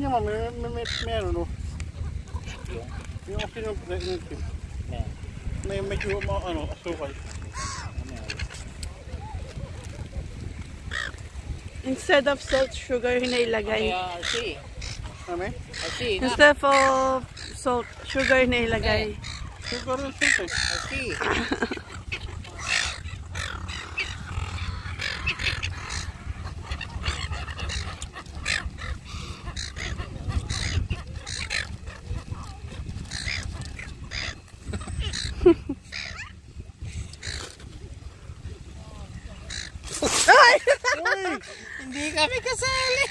naman, may, may, may, meron oh. Yung? Yung asin ng pregnancy. Na. May medyo ma, ano, asukal. Ano? Instead of salt, sugar. Kaya, si. Kami? Instead of salt, sugar hinilagay. Sugar and salt eh. Ay! Hindi kami kasali.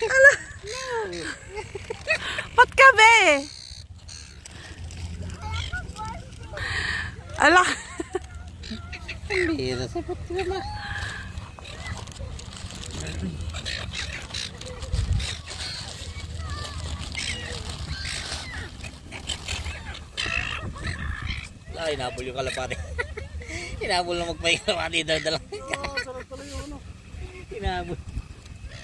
Ba't kami? Ala, Ang bira sa patrama. Ay, inabol yung kalapati. inabol na magpahinga kalapati daw dala. Oo, sarap pala yung ano. Inabol.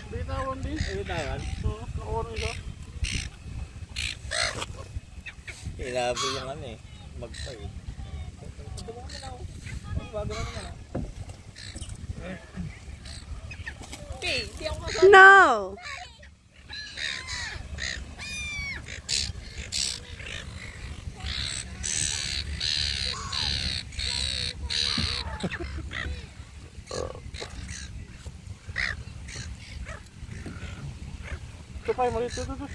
Bitawan din. Ay, tawan. Oo, nakuha ng isa. Inabol yung ano eh. Magpahinga. Bago na naman ah. Hey, hindi ako no! Ступай, молитесь, тут.